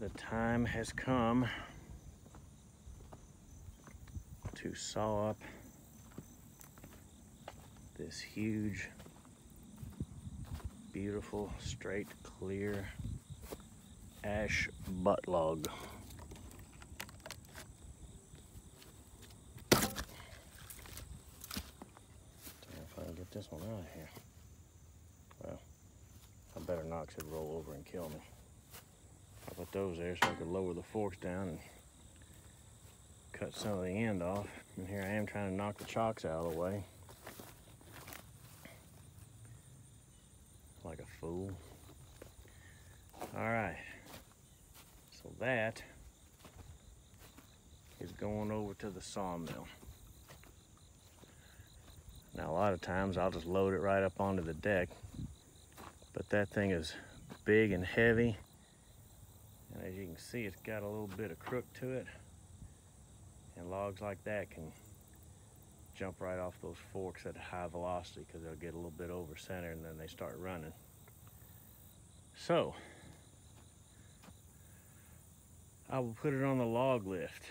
the time has come to saw up this huge, beautiful, straight, clear ash butt log. if I get this one out of here. Well, I better not it'll roll over and kill me. I put those there so I could lower the forks down and cut some of the end off. And here I am trying to knock the chocks out of the way. Like a fool. All right. So that is going over to the sawmill. Now a lot of times I'll just load it right up onto the deck, but that thing is big and heavy. As you can see, it's got a little bit of crook to it. And logs like that can jump right off those forks at high velocity because they'll get a little bit over center and then they start running. So, I will put it on the log lift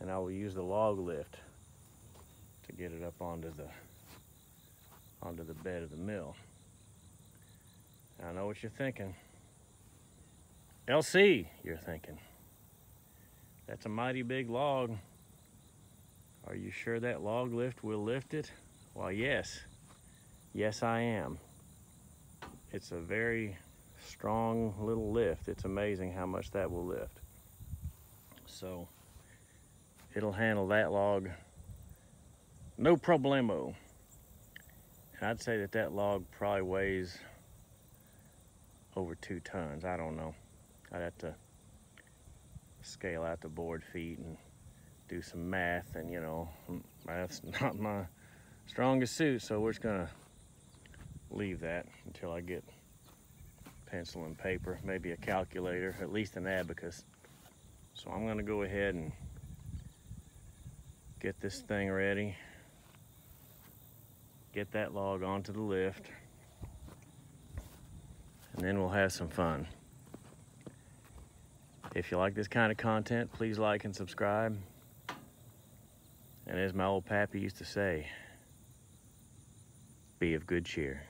and I will use the log lift to get it up onto the onto the bed of the mill. I know what you're thinking. LC, you're thinking. That's a mighty big log. Are you sure that log lift will lift it? Well, yes. Yes, I am. It's a very strong little lift. It's amazing how much that will lift. So, it'll handle that log no problemo. I'd say that that log probably weighs over two tons. I don't know. I'd have to scale out the board feet and do some math and you know, that's not my strongest suit. So we're just gonna leave that until I get pencil and paper, maybe a calculator, at least an abacus. So I'm gonna go ahead and get this thing ready get that log onto the lift, and then we'll have some fun. If you like this kind of content, please like and subscribe. And as my old pappy used to say, be of good cheer.